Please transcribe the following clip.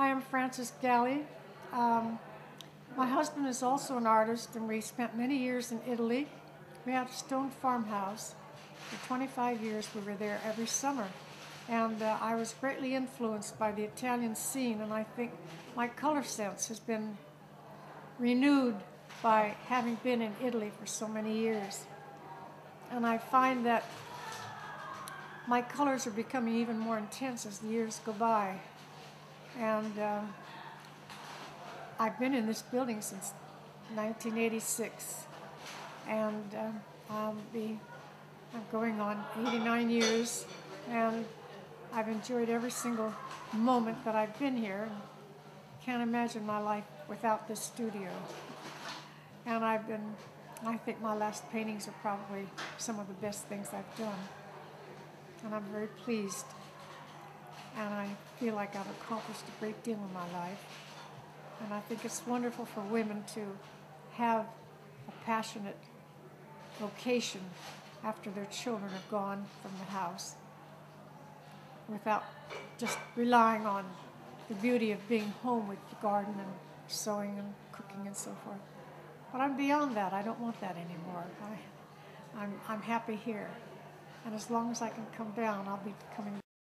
I am Frances Galli. Um, my husband is also an artist, and we spent many years in Italy. We had a stone farmhouse. For 25 years, we were there every summer. And uh, I was greatly influenced by the Italian scene, and I think my color sense has been renewed by having been in Italy for so many years. And I find that my colors are becoming even more intense as the years go by. And um, I've been in this building since 1986. And um, I'll be I'm going on 89 years. And I've enjoyed every single moment that I've been here. Can't imagine my life without this studio. And I've been, I think my last paintings are probably some of the best things I've done. And I'm very pleased. And I feel like I've accomplished a great deal in my life. And I think it's wonderful for women to have a passionate vocation after their children have gone from the house without just relying on the beauty of being home with the garden and sewing and cooking and so forth. But I'm beyond that. I don't want that anymore. I, I'm, I'm happy here. And as long as I can come down, I'll be coming